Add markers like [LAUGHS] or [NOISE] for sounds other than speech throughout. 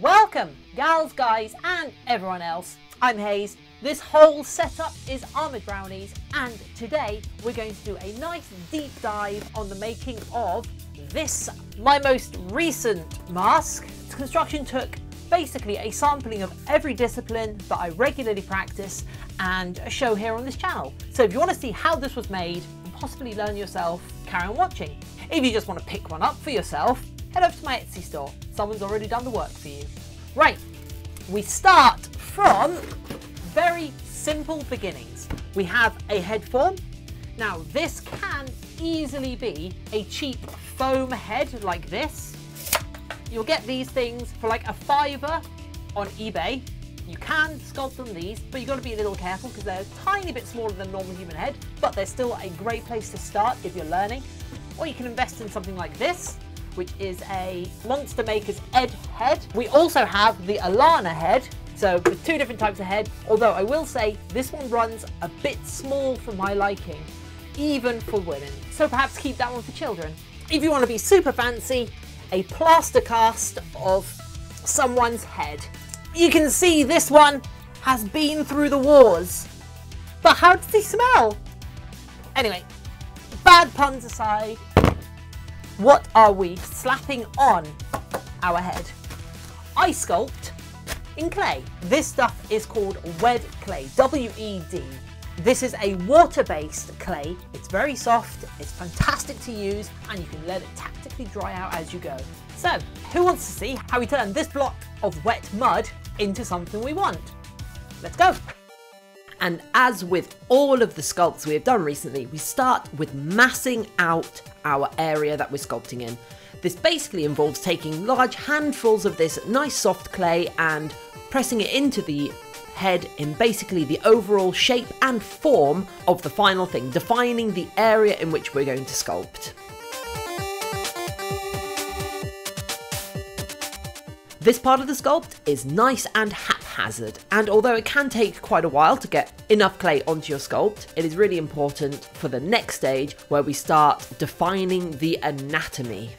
Welcome, gals, guys, and everyone else. I'm Hayze. This whole setup is Armoured Brownies, and today we're going to do a nice deep dive on the making of this, my most recent mask. Its construction took basically a sampling of every discipline that I regularly practice and a show here on this channel. So if you want to see how this was made and possibly learn yourself, carry on watching. If you just want to pick one up for yourself, head over to my Etsy store. Someone's already done the work for you. Right, we start from very simple beginnings. We have a head form. Now this can easily be a cheap foam head like this. You'll get these things for like a fiver on eBay. You can sculpt on these, but you've got to be a little careful because they're a tiny bit smaller than a normal human head, but they're still a great place to start if you're learning. Or you can invest in something like this, which is a Monster Maker's Ed head. We also have the Alana head, so with two different types of head, although I will say this one runs a bit small for my liking, even for women. So perhaps keep that one for children. If you want to be super fancy, a plaster cast of someone's head. You can see this one has been through the wars. But how does he smell? Anyway, bad puns aside, what are we slapping on our head? I sculpt in clay. This stuff is called wed clay, W-E-D. This is a water-based clay. It's very soft, it's fantastic to use, and you can let it tactically dry out as you go. So, who wants to see how we turn this block of wet mud into something we want? Let's go! And as with all of the sculpts we have done recently, we start with massing out our area that we're sculpting in. This basically involves taking large handfuls of this nice soft clay and pressing it into the head in basically the overall shape and form of the final thing, defining the area in which we're going to sculpt. This part of the sculpt is nice and haphazard, and although it can take quite a while to get enough clay onto your sculpt, it is really important for the next stage where we start defining the anatomy.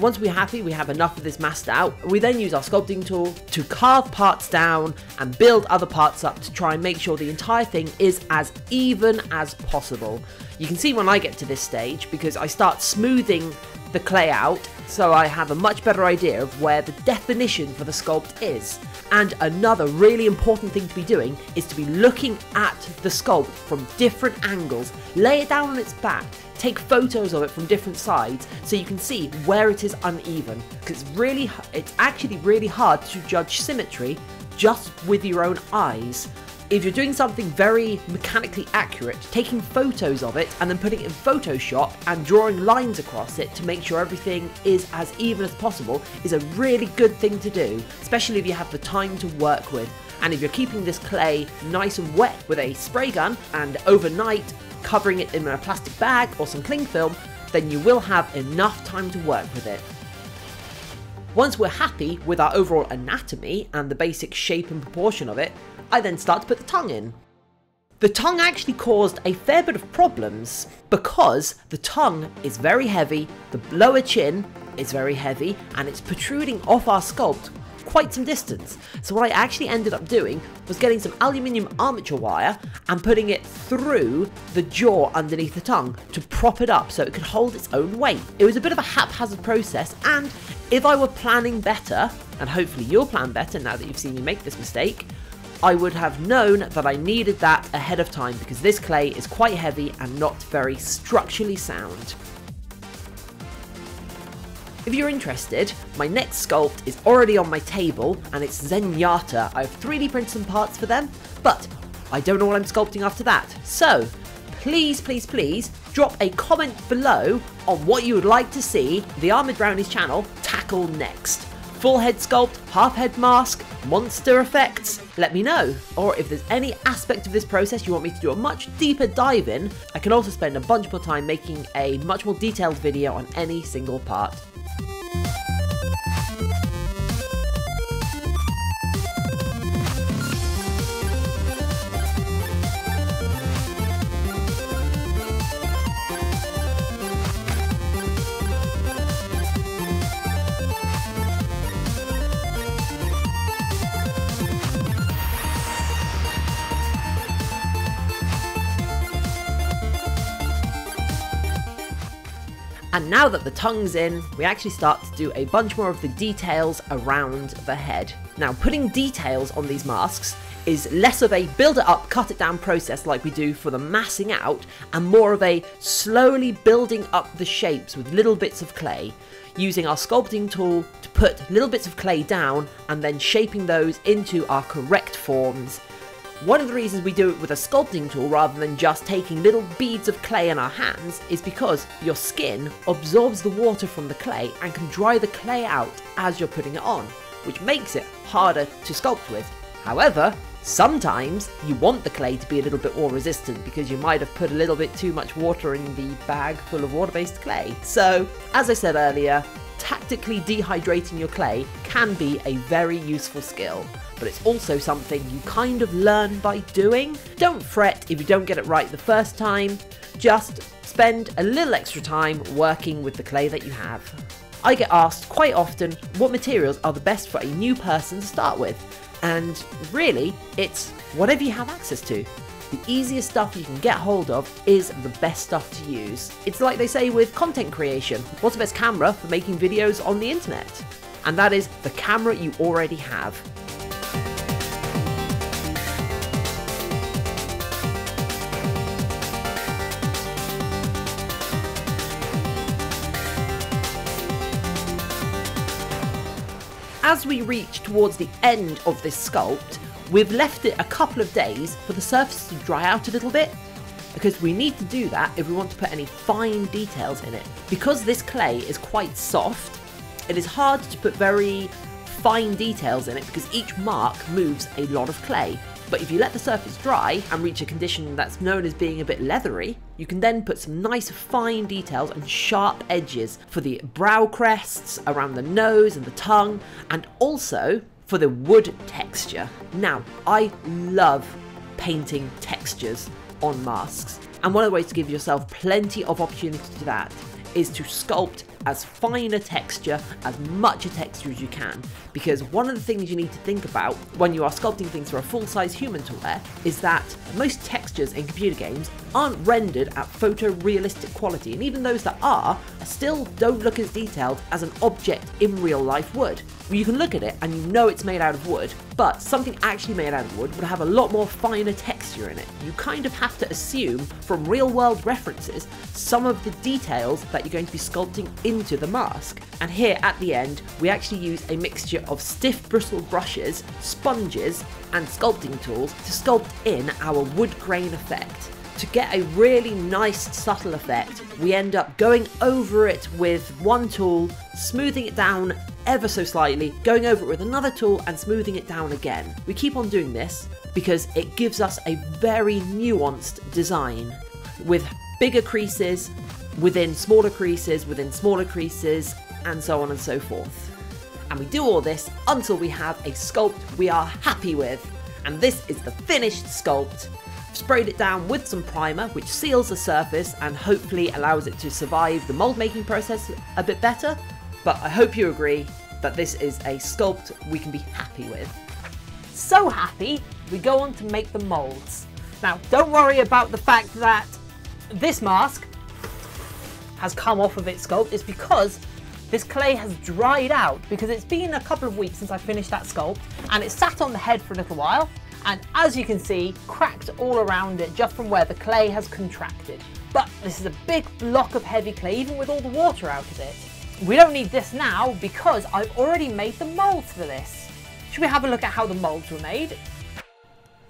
Once we're happy we have enough of this masked out, we then use our sculpting tool to carve parts down and build other parts up to try and make sure the entire thing is as even as possible. You can see when I get to this stage because I start smoothing the clay out so I have a much better idea of where the definition for the sculpt is. And another really important thing to be doing is to be looking at the sculpt from different angles, lay it down on its back, take photos of it from different sides so you can see where it is uneven because it's really it's actually really hard to judge symmetry just with your own eyes if you're doing something very mechanically accurate, taking photos of it and then putting it in Photoshop and drawing lines across it to make sure everything is as even as possible is a really good thing to do, especially if you have the time to work with. And if you're keeping this clay nice and wet with a spray gun and overnight covering it in a plastic bag or some cling film, then you will have enough time to work with it. Once we're happy with our overall anatomy and the basic shape and proportion of it, I then start to put the tongue in. The tongue actually caused a fair bit of problems because the tongue is very heavy, the lower chin is very heavy, and it's protruding off our sculpt quite some distance. So what I actually ended up doing was getting some aluminium armature wire and putting it through the jaw underneath the tongue to prop it up so it could hold its own weight. It was a bit of a haphazard process and if I were planning better, and hopefully you'll plan better now that you've seen me make this mistake, I would have known that I needed that ahead of time because this clay is quite heavy and not very structurally sound. If you're interested, my next sculpt is already on my table and it's Zenyatta. I've 3D printed some parts for them, but I don't know what I'm sculpting after that. So, please, please, please drop a comment below on what you would like to see the Armoured Brownies channel tackle next. Full head sculpt, half head mask, monster effects, let me know. Or if there's any aspect of this process you want me to do a much deeper dive in, I can also spend a bunch more time making a much more detailed video on any single part. Now that the tongue's in, we actually start to do a bunch more of the details around the head. Now, putting details on these masks is less of a build it up, cut it down process like we do for the massing out, and more of a slowly building up the shapes with little bits of clay, using our sculpting tool to put little bits of clay down and then shaping those into our correct forms one of the reasons we do it with a sculpting tool rather than just taking little beads of clay in our hands is because your skin absorbs the water from the clay and can dry the clay out as you're putting it on, which makes it harder to sculpt with. However, sometimes you want the clay to be a little bit more resistant because you might have put a little bit too much water in the bag full of water-based clay. So, as I said earlier, tactically dehydrating your clay can be a very useful skill but it's also something you kind of learn by doing. Don't fret if you don't get it right the first time, just spend a little extra time working with the clay that you have. I get asked quite often what materials are the best for a new person to start with, and really, it's whatever you have access to. The easiest stuff you can get hold of is the best stuff to use. It's like they say with content creation what's the best camera for making videos on the internet? And that is the camera you already have. As we reach towards the end of this sculpt, we've left it a couple of days for the surface to dry out a little bit because we need to do that if we want to put any fine details in it. Because this clay is quite soft, it is hard to put very fine details in it because each mark moves a lot of clay. But if you let the surface dry and reach a condition that's known as being a bit leathery, you can then put some nice fine details and sharp edges for the brow crests, around the nose and the tongue, and also for the wood texture. Now, I love painting textures on masks, and one of the ways to give yourself plenty of opportunity to that is to sculpt as fine a texture, as much a texture as you can. Because one of the things you need to think about when you are sculpting things for a full-size human to wear is that most textures in computer games aren't rendered at photorealistic quality, and even those that are, still don't look as detailed as an object in real life would. You can look at it and you know it's made out of wood, but something actually made out of wood would have a lot more finer texture in it. You kind of have to assume from real world references some of the details that you're going to be sculpting into the mask. And here at the end, we actually use a mixture of stiff bristle brushes, sponges, and sculpting tools to sculpt in our wood grain effect. To get a really nice subtle effect, we end up going over it with one tool, smoothing it down ever so slightly, going over it with another tool and smoothing it down again. We keep on doing this because it gives us a very nuanced design with bigger creases within smaller creases within smaller creases and so on and so forth. And we do all this until we have a sculpt we are happy with. And this is the finished sculpt. I've sprayed it down with some primer which seals the surface and hopefully allows it to survive the mold making process a bit better but I hope you agree that this is a sculpt we can be happy with. So happy, we go on to make the molds. Now, don't worry about the fact that this mask has come off of its sculpt. It's because this clay has dried out because it's been a couple of weeks since I finished that sculpt and it sat on the head for a little while and as you can see, cracked all around it just from where the clay has contracted. But this is a big block of heavy clay even with all the water out of it. We don't need this now because I've already made the molds for this. Should we have a look at how the molds were made?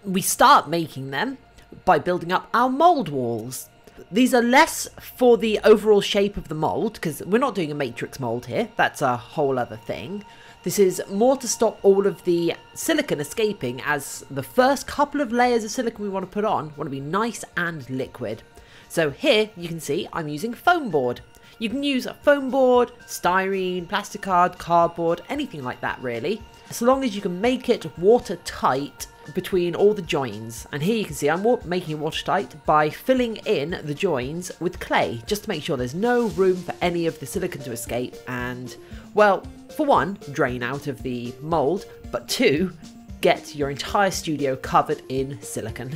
We start making them by building up our mold walls. These are less for the overall shape of the mould, because we're not doing a matrix mould here, that's a whole other thing. This is more to stop all of the silicon escaping as the first couple of layers of silicon we want to put on want to be nice and liquid. So here you can see I'm using foam board. You can use a foam board, styrene, plasticard, cardboard, anything like that really. So long as you can make it watertight between all the joins. And here you can see I'm making it watertight by filling in the joins with clay, just to make sure there's no room for any of the silicon to escape and, well, for one, drain out of the mould, but two, get your entire studio covered in silicon.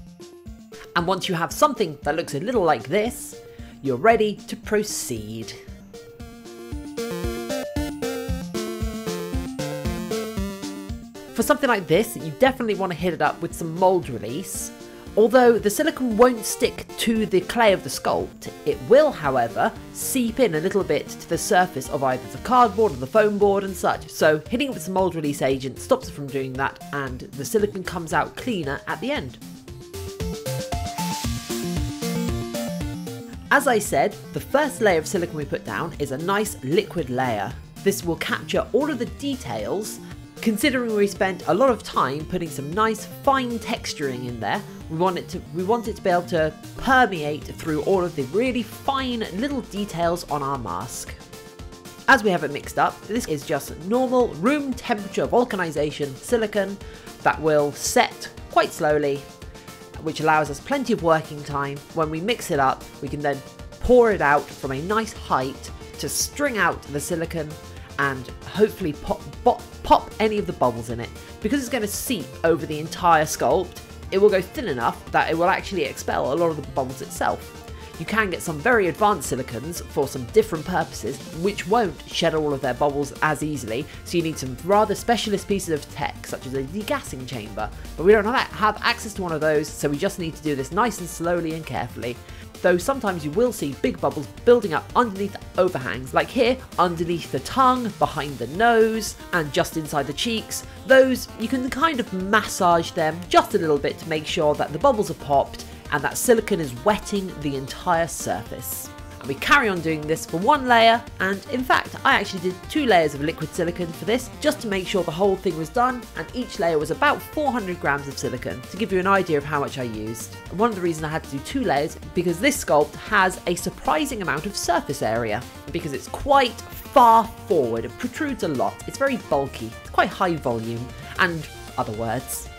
[LAUGHS] and once you have something that looks a little like this, you're ready to proceed. For something like this, you definitely want to hit it up with some mould release. Although the silicone won't stick to the clay of the sculpt, it will, however, seep in a little bit to the surface of either the cardboard or the foam board and such. So hitting it with some mould release agent stops it from doing that and the silicone comes out cleaner at the end. As I said, the first layer of silicone we put down is a nice liquid layer. This will capture all of the details Considering we spent a lot of time putting some nice fine texturing in there, we want it to we want it to be able to permeate through all of the really fine little details on our mask. As we have it mixed up, this is just normal room temperature vulcanization silicon that will set quite slowly, which allows us plenty of working time. When we mix it up, we can then pour it out from a nice height to string out the silicon and hopefully pop, pop, pop any of the bubbles in it. Because it's going to seep over the entire sculpt, it will go thin enough that it will actually expel a lot of the bubbles itself. You can get some very advanced silicons for some different purposes, which won't shed all of their bubbles as easily, so you need some rather specialist pieces of tech, such as a degassing chamber. But we don't have access to one of those, so we just need to do this nice and slowly and carefully though sometimes you will see big bubbles building up underneath overhangs, like here, underneath the tongue, behind the nose, and just inside the cheeks. Those, you can kind of massage them just a little bit to make sure that the bubbles are popped and that silicone is wetting the entire surface. And we carry on doing this for one layer, and in fact, I actually did two layers of liquid silicone for this, just to make sure the whole thing was done, and each layer was about 400 grams of silicone, to give you an idea of how much I used. And one of the reasons I had to do two layers, because this sculpt has a surprising amount of surface area, because it's quite far forward, it protrudes a lot, it's very bulky, it's quite high volume, and other words.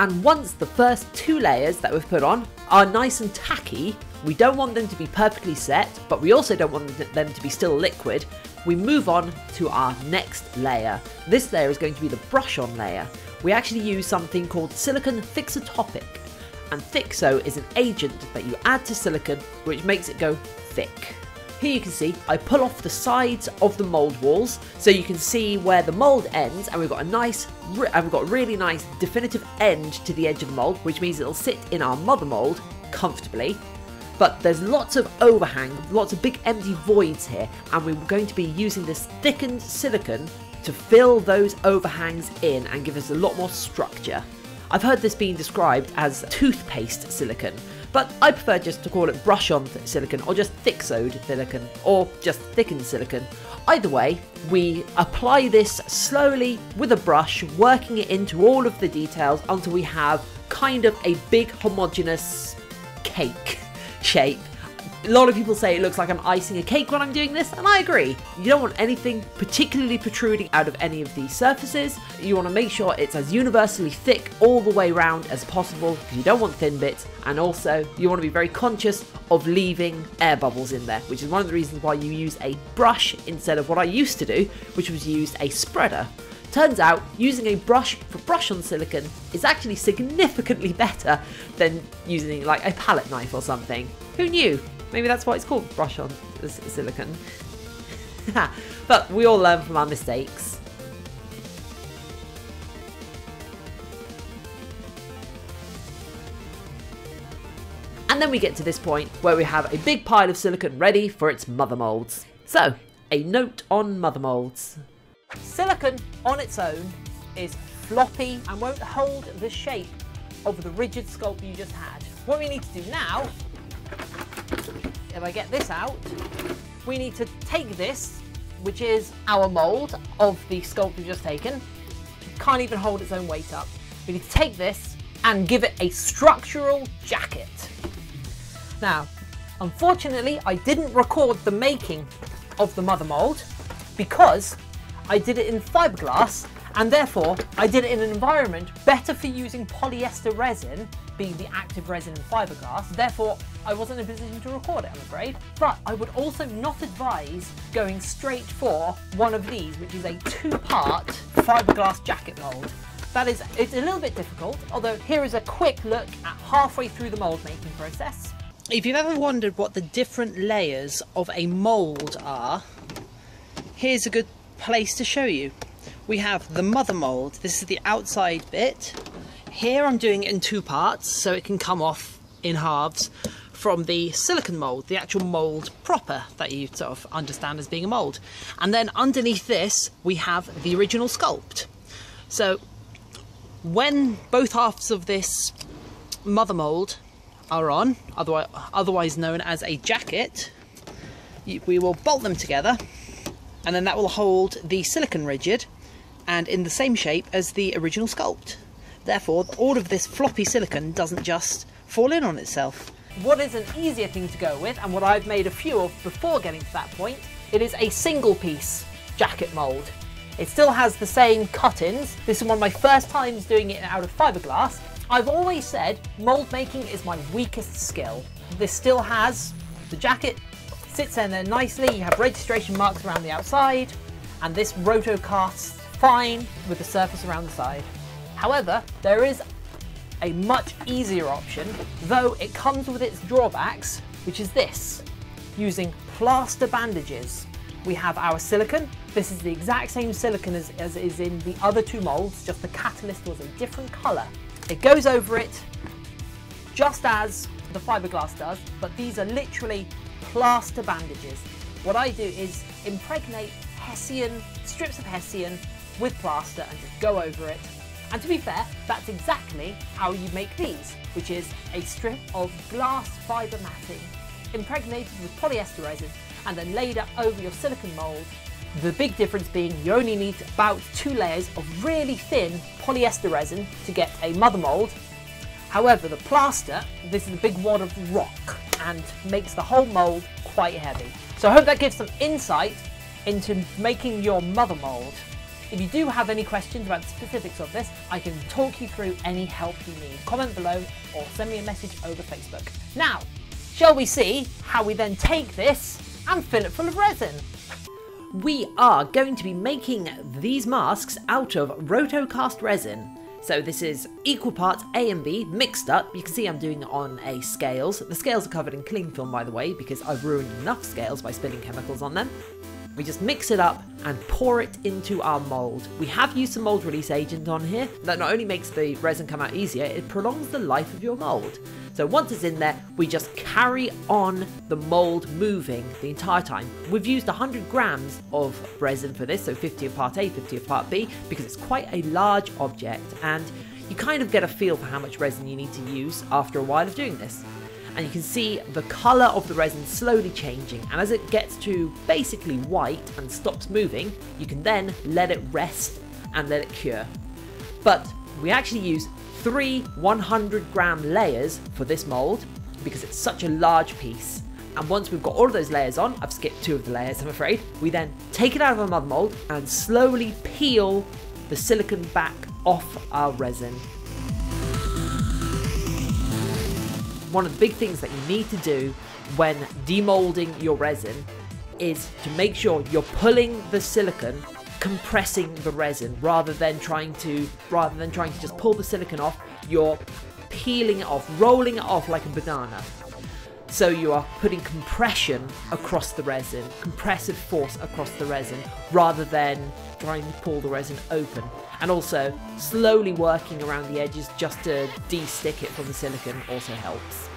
And once the first two layers that we've put on are nice and tacky, we don't want them to be perfectly set, but we also don't want them to be still liquid. We move on to our next layer. This layer is going to be the brush on layer. We actually use something called silicon thixotropic. And Thixo is an agent that you add to silicon which makes it go thick. Here you can see I pull off the sides of the mould walls so you can see where the mould ends and we've got a nice and we've got a really nice definitive end to the edge of the mould which means it'll sit in our mother mould comfortably but there's lots of overhang, lots of big empty voids here and we're going to be using this thickened silicon to fill those overhangs in and give us a lot more structure. I've heard this being described as toothpaste silicon, but I prefer just to call it brush on silicon or just thick sewed silicon or just thickened silicon. Either way, we apply this slowly with a brush, working it into all of the details until we have kind of a big homogeneous cake [LAUGHS] shape a lot of people say it looks like I'm icing a cake when I'm doing this, and I agree. You don't want anything particularly protruding out of any of these surfaces. You want to make sure it's as universally thick all the way around as possible because you don't want thin bits, and also you want to be very conscious of leaving air bubbles in there, which is one of the reasons why you use a brush instead of what I used to do, which was use a spreader. Turns out, using a brush for brush on silicon is actually significantly [LAUGHS] better than using like a palette knife or something. Who knew? Maybe that's why it's called brush on silicon. [LAUGHS] but we all learn from our mistakes. And then we get to this point where we have a big pile of silicon ready for its mother moulds. So, a note on mother moulds. Silicon on its own is floppy and won't hold the shape of the rigid sculpt you just had. What we need to do now if I get this out, we need to take this, which is our mould of the sculpt we've just taken. It can't even hold its own weight up. We need to take this and give it a structural jacket. Now, unfortunately, I didn't record the making of the mother mould because I did it in fiberglass and therefore I did it in an environment better for using polyester resin, being the active resin in fiberglass, therefore I wasn't in a position to record it I'm afraid. But I would also not advise going straight for one of these, which is a two-part fiberglass jacket mould. That is, it's a little bit difficult, although here is a quick look at halfway through the mould making process. If you've ever wondered what the different layers of a mould are, here's a good place to show you. We have the mother mould, this is the outside bit. Here I'm doing it in two parts so it can come off in halves from the silicon mould, the actual mould proper that you sort of understand as being a mould. And then underneath this we have the original sculpt. So when both halves of this mother mould are on, otherwise, otherwise known as a jacket, we will bolt them together and then that will hold the silicon rigid and in the same shape as the original sculpt. Therefore, all of this floppy silicon doesn't just fall in on itself. What is an easier thing to go with, and what I've made a few of before getting to that point, it is a single piece jacket mould. It still has the same cut-ins. This is one of my first times doing it out of fiberglass. I've always said mould making is my weakest skill. This still has the jacket sits in there nicely, you have registration marks around the outside, and this roto casts fine with the surface around the side. However, there is a much easier option, though it comes with its drawbacks, which is this, using plaster bandages. We have our silicon. This is the exact same silicon as, as is in the other two molds, just the catalyst was a different color. It goes over it just as the fiberglass does, but these are literally plaster bandages. What I do is impregnate hessian, strips of hessian with plaster and just go over it. And to be fair, that's exactly how you make these, which is a strip of glass fibre matting impregnated with polyester resin and then laid up over your silicon mould. The big difference being you only need about two layers of really thin polyester resin to get a mother mould. However, the plaster, this is a big wad of rock and makes the whole mould quite heavy. So I hope that gives some insight into making your mother mould. If you do have any questions about the specifics of this, I can talk you through any help you need. Comment below or send me a message over Facebook. Now, shall we see how we then take this and fill it full of resin? We are going to be making these masks out of rotocast resin. So this is equal parts A and B mixed up. You can see I'm doing it on a scales. The scales are covered in cling film by the way because I've ruined enough scales by spilling chemicals on them. We just mix it up and pour it into our mould. We have used some mould release agent on here that not only makes the resin come out easier, it prolongs the life of your mould. So once it's in there, we just carry on the mould moving the entire time. We've used 100 grams of resin for this, so 50 of part A, 50 of part B, because it's quite a large object and you kind of get a feel for how much resin you need to use after a while of doing this and you can see the colour of the resin slowly changing. And as it gets to basically white and stops moving you can then let it rest and let it cure. But we actually use three 100 gram layers for this mould because it's such a large piece. And once we've got all of those layers on, I've skipped two of the layers I'm afraid, we then take it out of our mother mould and slowly peel the silicon back off our resin one of the big things that you need to do when demolding your resin is to make sure you're pulling the silicon compressing the resin rather than trying to rather than trying to just pull the silicon off you're peeling it off rolling it off like a banana so you are putting compression across the resin compressive force across the resin rather than trying to pull the resin open and also slowly working around the edges just to de-stick it from the silicon also helps.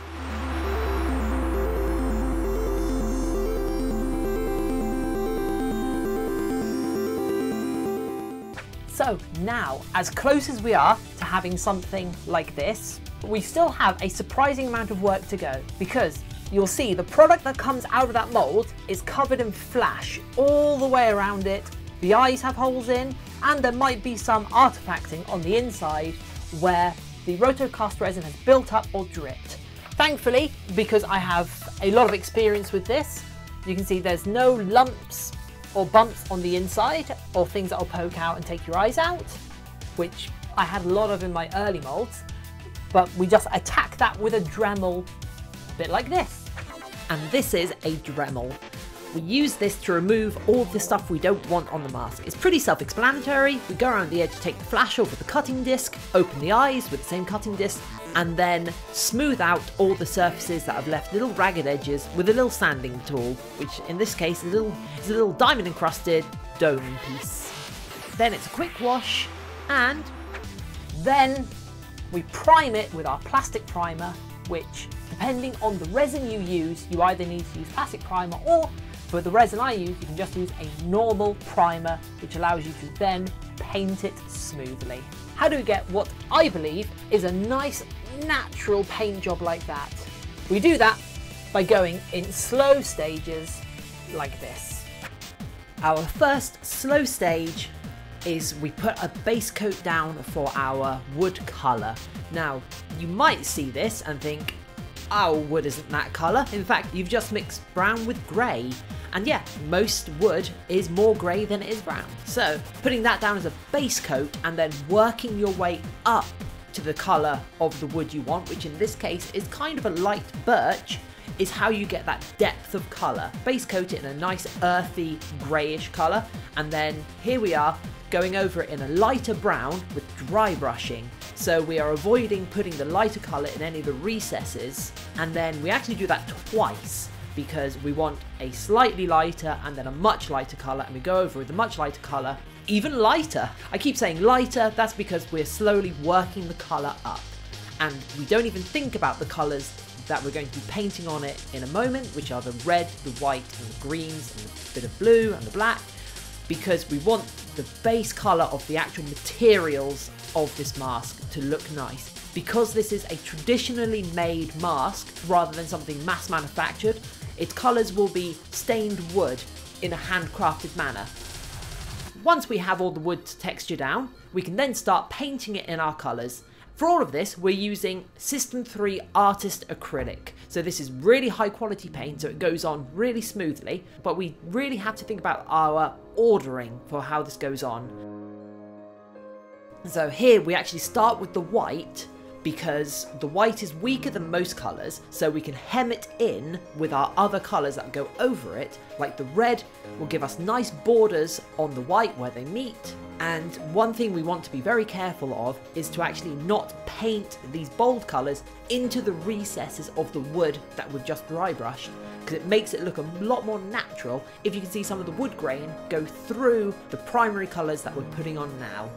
So now, as close as we are to having something like this, we still have a surprising amount of work to go because you'll see the product that comes out of that mold is covered in flash all the way around it. The eyes have holes in and there might be some artifacting on the inside where the rotocast resin has built up or dripped. Thankfully, because I have a lot of experience with this, you can see there's no lumps or bumps on the inside or things that will poke out and take your eyes out, which I had a lot of in my early molds, but we just attack that with a Dremel, a bit like this. And this is a Dremel. We use this to remove all the stuff we don't want on the mask. It's pretty self-explanatory. We go around the edge, take the flash off with the cutting disc, open the eyes with the same cutting disc, and then smooth out all the surfaces that have left little ragged edges with a little sanding tool, which in this case is a little, is a little diamond encrusted dome piece. Then it's a quick wash, and then we prime it with our plastic primer, which depending on the resin you use, you either need to use plastic primer or for the resin I use, you can just use a normal primer, which allows you to then paint it smoothly. How do we get what I believe is a nice natural paint job like that? We do that by going in slow stages like this. Our first slow stage is we put a base coat down for our wood colour. Now, you might see this and think, oh, wood isn't that colour. In fact, you've just mixed brown with grey. And yeah, most wood is more grey than it is brown. So putting that down as a base coat and then working your way up to the colour of the wood you want, which in this case is kind of a light birch, is how you get that depth of colour. Base coat it in a nice earthy greyish colour and then here we are going over it in a lighter brown with dry brushing. So we are avoiding putting the lighter colour in any of the recesses and then we actually do that twice because we want a slightly lighter and then a much lighter colour and we go over with a much lighter colour even lighter. I keep saying lighter, that's because we're slowly working the colour up and we don't even think about the colours that we're going to be painting on it in a moment, which are the red, the white and the greens and a bit of blue and the black because we want the base colour of the actual materials of this mask to look nice. Because this is a traditionally made mask rather than something mass manufactured, its colours will be stained wood in a handcrafted manner. Once we have all the wood texture down, we can then start painting it in our colours. For all of this, we're using System 3 Artist Acrylic. So this is really high quality paint, so it goes on really smoothly, but we really have to think about our ordering for how this goes on. So here we actually start with the white because the white is weaker than most colours, so we can hem it in with our other colours that go over it, like the red will give us nice borders on the white where they meet. And one thing we want to be very careful of is to actually not paint these bold colours into the recesses of the wood that we've just dry brushed because it makes it look a lot more natural if you can see some of the wood grain go through the primary colours that we're putting on now.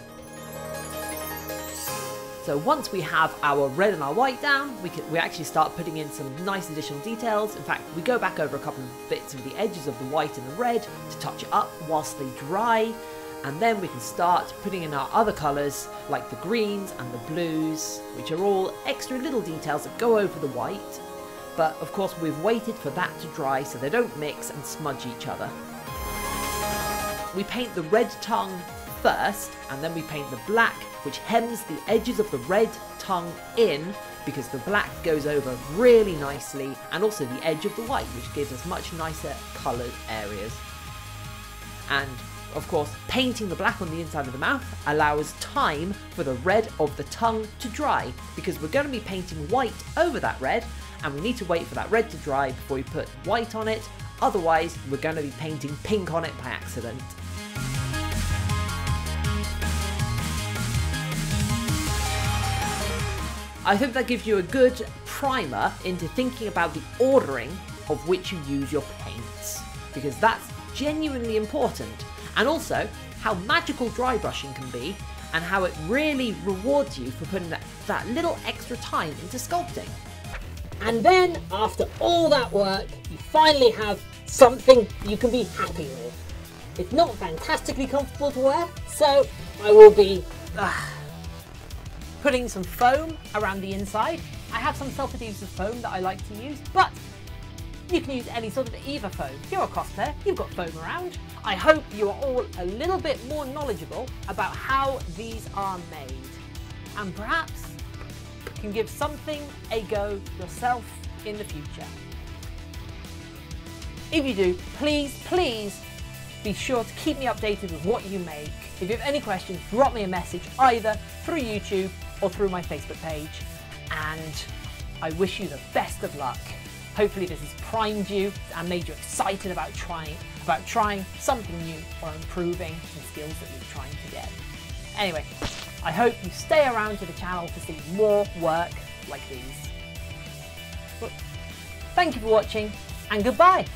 So once we have our red and our white down, we can we actually start putting in some nice additional details. In fact, we go back over a couple of bits of the edges of the white and the red to touch it up whilst they dry. And then we can start putting in our other colours like the greens and the blues, which are all extra little details that go over the white. But of course we've waited for that to dry so they don't mix and smudge each other. We paint the red tongue first, and then we paint the black, which hems the edges of the red tongue in because the black goes over really nicely, and also the edge of the white, which gives us much nicer coloured areas. And of course, painting the black on the inside of the mouth allows time for the red of the tongue to dry because we're going to be painting white over that red and we need to wait for that red to dry before we put white on it, otherwise we're going to be painting pink on it by accident. I hope that gives you a good primer into thinking about the ordering of which you use your paints, because that's genuinely important, and also how magical dry brushing can be, and how it really rewards you for putting that, that little extra time into sculpting. And then, after all that work, you finally have something you can be happy with. It's not fantastically comfortable to wear, so I will be ah, putting some foam around the inside. I have some self-adhesive foam that I like to use, but you can use any sort of EVA foam. If You're a cosplayer, you've got foam around. I hope you are all a little bit more knowledgeable about how these are made and perhaps can give something a go yourself in the future. If you do, please, please be sure to keep me updated with what you make. If you have any questions, drop me a message either through YouTube or through my Facebook page. And I wish you the best of luck. Hopefully this has primed you and made you excited about trying about trying something new or improving the skills that you're trying to get. Anyway, I hope you stay around to the channel to see more work like these. Thank you for watching and goodbye.